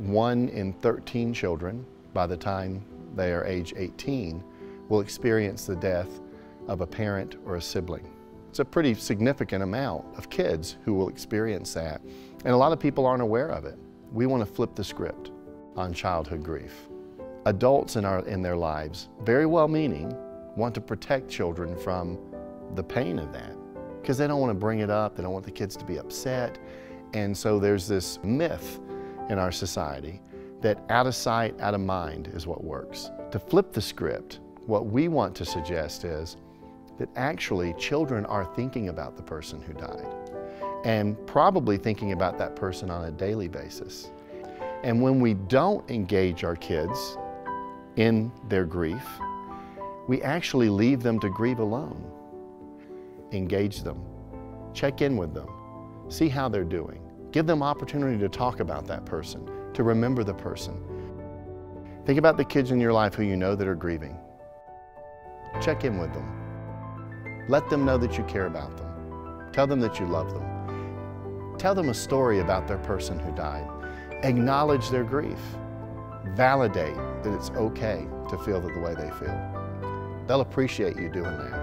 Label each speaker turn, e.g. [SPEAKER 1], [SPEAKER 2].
[SPEAKER 1] One in 13 children, by the time they are age 18, will experience the death of a parent or a sibling. It's a pretty significant amount of kids who will experience that, and a lot of people aren't aware of it. We want to flip the script on childhood grief. Adults in, our, in their lives, very well-meaning, want to protect children from the pain of that because they don't want to bring it up, they don't want the kids to be upset, and so there's this myth in our society that out of sight, out of mind is what works. To flip the script, what we want to suggest is that actually children are thinking about the person who died and probably thinking about that person on a daily basis. And when we don't engage our kids in their grief, we actually leave them to grieve alone. Engage them, check in with them, see how they're doing. Give them opportunity to talk about that person, to remember the person. Think about the kids in your life who you know that are grieving. Check in with them. Let them know that you care about them. Tell them that you love them. Tell them a story about their person who died. Acknowledge their grief. Validate that it's okay to feel the way they feel. They'll appreciate you doing that.